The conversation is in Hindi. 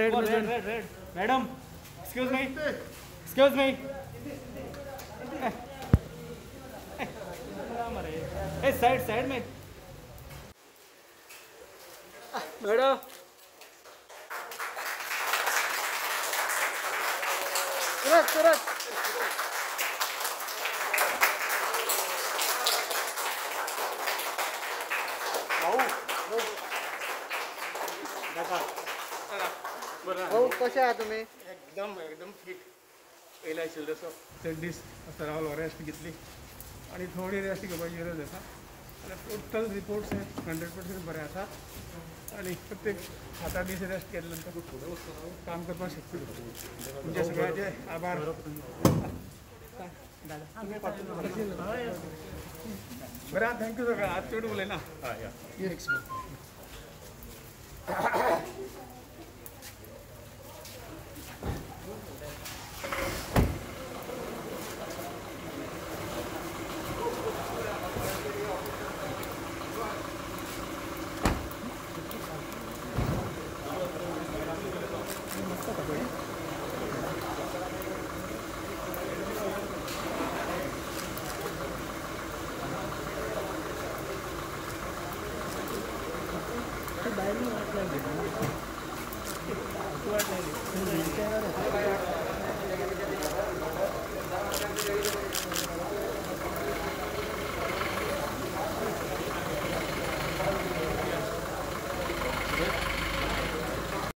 Red red red red madam excuse me excuse me ए साइड साइड में मैडम तुरंत तुरंत भाऊ कसे आहात तुम्ही? एकदम एकदम फिट पहिला आशिल्लो सो दीस रेस्ट घेतली आणि थोडी रेस्ट घेवपाची गरज आसा आणि टोटल रिपोर्ट्स हंड्रेड पर्सेंट बरे आसा आणि प्रत्येक सात आठ दीस रेस्ट केले नंतर काम करपाक शकतलो म्हणजे सगळ्याचे आभार। बरें थँक्यू सगळ्या आज चड उलयना 그게? 그 말로 하면 되나? 그거 하면 되나?